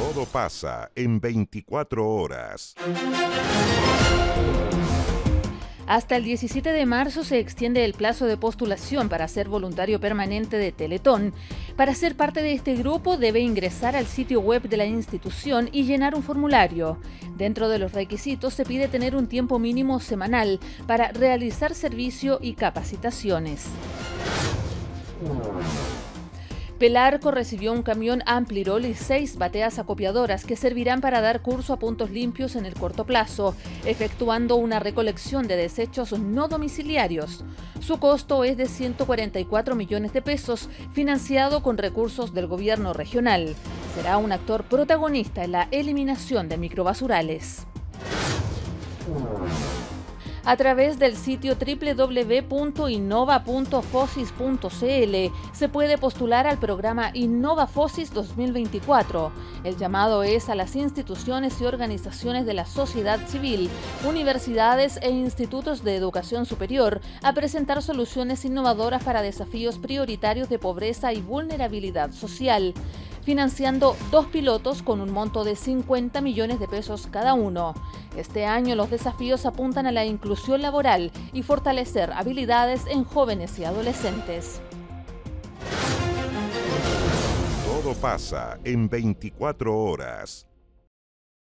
Todo pasa en 24 horas. Hasta el 17 de marzo se extiende el plazo de postulación para ser voluntario permanente de Teletón. Para ser parte de este grupo debe ingresar al sitio web de la institución y llenar un formulario. Dentro de los requisitos se pide tener un tiempo mínimo semanal para realizar servicio y capacitaciones. Pelarco recibió un camión Amplirol y seis bateas acopiadoras que servirán para dar curso a puntos limpios en el corto plazo, efectuando una recolección de desechos no domiciliarios. Su costo es de 144 millones de pesos, financiado con recursos del gobierno regional. Será un actor protagonista en la eliminación de microbasurales. A través del sitio www.innova.fosis.cl se puede postular al programa Innova Fosis 2024. El llamado es a las instituciones y organizaciones de la sociedad civil, universidades e institutos de educación superior a presentar soluciones innovadoras para desafíos prioritarios de pobreza y vulnerabilidad social financiando dos pilotos con un monto de 50 millones de pesos cada uno. Este año los desafíos apuntan a la inclusión laboral y fortalecer habilidades en jóvenes y adolescentes. Todo pasa en 24 horas.